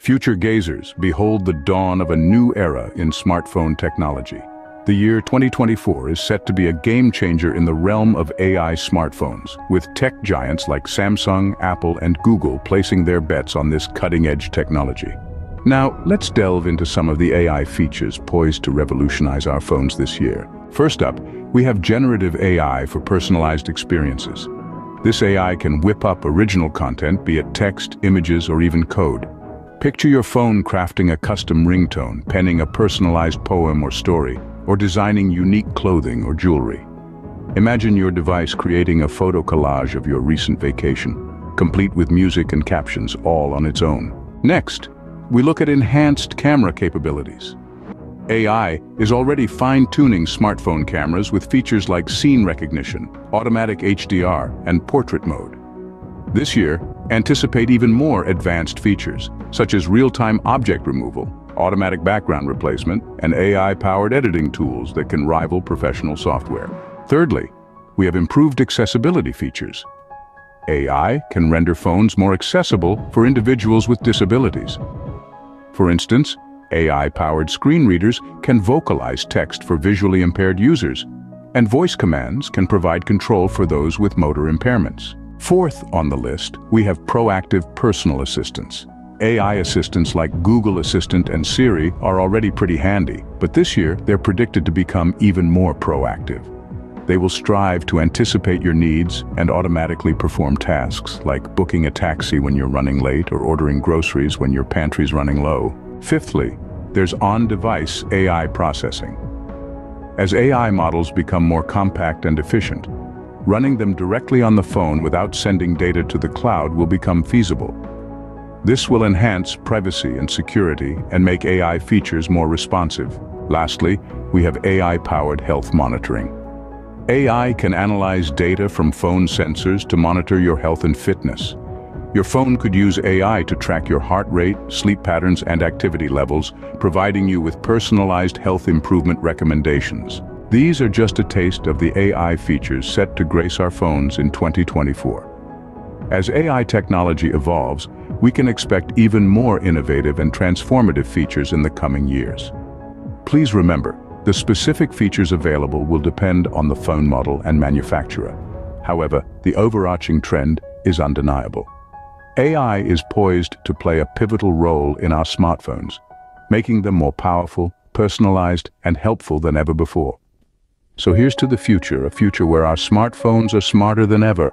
Future gazers, behold the dawn of a new era in smartphone technology. The year 2024 is set to be a game-changer in the realm of AI smartphones, with tech giants like Samsung, Apple and Google placing their bets on this cutting-edge technology. Now, let's delve into some of the AI features poised to revolutionize our phones this year. First up, we have generative AI for personalized experiences. This AI can whip up original content, be it text, images, or even code. Picture your phone crafting a custom ringtone, penning a personalized poem or story, or designing unique clothing or jewelry. Imagine your device creating a photo collage of your recent vacation, complete with music and captions all on its own. Next, we look at enhanced camera capabilities. AI is already fine-tuning smartphone cameras with features like scene recognition, automatic HDR, and portrait mode. This year, anticipate even more advanced features, such as real-time object removal, automatic background replacement, and AI-powered editing tools that can rival professional software. Thirdly, we have improved accessibility features. AI can render phones more accessible for individuals with disabilities. For instance, AI-powered screen readers can vocalize text for visually impaired users, and voice commands can provide control for those with motor impairments. Fourth on the list, we have proactive personal assistants. AI assistants like Google Assistant and Siri are already pretty handy, but this year they're predicted to become even more proactive. They will strive to anticipate your needs and automatically perform tasks like booking a taxi when you're running late or ordering groceries when your pantry's running low. Fifthly, there's on-device AI processing. As AI models become more compact and efficient, running them directly on the phone without sending data to the cloud will become feasible. This will enhance privacy and security and make AI features more responsive. Lastly, we have AI-powered health monitoring. AI can analyze data from phone sensors to monitor your health and fitness. Your phone could use AI to track your heart rate, sleep patterns, and activity levels, providing you with personalized health improvement recommendations. These are just a taste of the AI features set to grace our phones in 2024. As AI technology evolves, we can expect even more innovative and transformative features in the coming years. Please remember, the specific features available will depend on the phone model and manufacturer. However, the overarching trend is undeniable. AI is poised to play a pivotal role in our smartphones, making them more powerful, personalized, and helpful than ever before. So here's to the future, a future where our smartphones are smarter than ever,